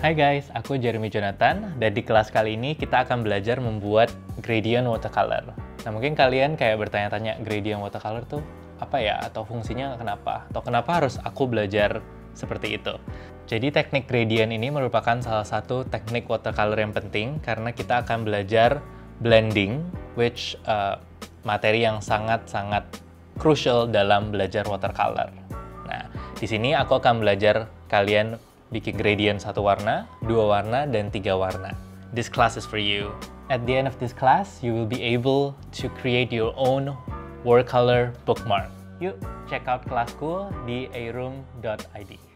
Hai guys, aku Jeremy Jonathan dan di kelas kali ini kita akan belajar membuat gradient watercolor. Nah mungkin kalian kayak bertanya-tanya gradient watercolor tuh apa ya atau fungsinya kenapa atau kenapa harus aku belajar seperti itu. Jadi teknik gradient ini merupakan salah satu teknik watercolor yang penting karena kita akan belajar blending which uh, materi yang sangat-sangat crucial dalam belajar watercolor. Nah, di sini aku akan belajar kalian bikin gradient satu warna, dua warna, dan tiga warna. This class is for you. At the end of this class, you will be able to create your own watercolor bookmark. Yuk, check out kelasku di aroom.id.